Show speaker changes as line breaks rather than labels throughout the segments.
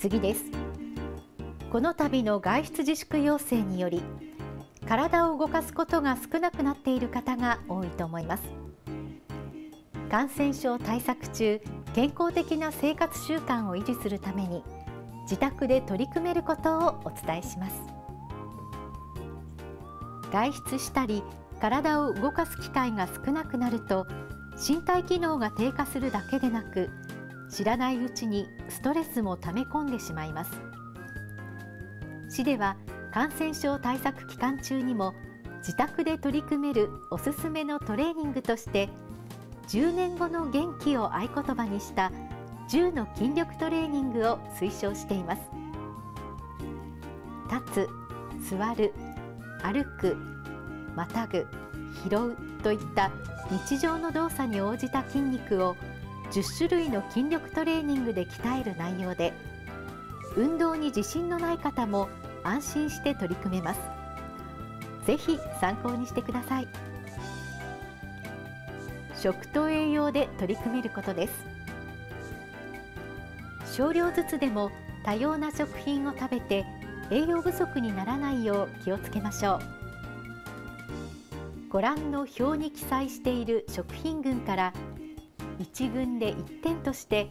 次です。この度の外出自粛要請により体を動かすことが少なくなっている方が多いと思います。感染症対策中健康的な生活習慣を維持するために自宅で取り組めることをお伝えします。外出したり体を動かす機会が少なくなると身体機能が低下するだけでなく知らないうちにストレスも溜め込んでしまいます。市では感染症対策期間中にも自宅で取り組めるおすすめのトレーニングとして10年後の元気を合言葉にした10の筋力トレーニングを推奨しています。立つ座る歩くまたぐ拾うといった日常の動作に応じた筋肉を10種類の筋力トレーニングで鍛える内容で運動に自信のない方も安心して取り組めます。ぜひ参考にしてください。食と栄養で取り組めることです。少量ずつでも多様な食品を食べて栄養不足にならないよう気をつけましょう。ご覧の表に記載している食品群から1群で1点として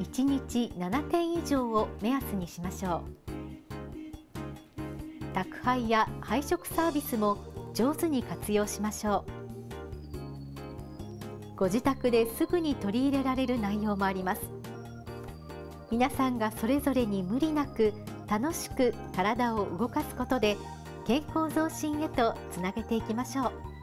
1日7点以上を目安にしましょう。宅配や配食サービスも上手に活用しましょう。ご自宅ですぐに取り入れられる内容もあります。皆さんがそれぞれに無理なく楽しく体を動かすことで健康増進へとつなげていきましょう。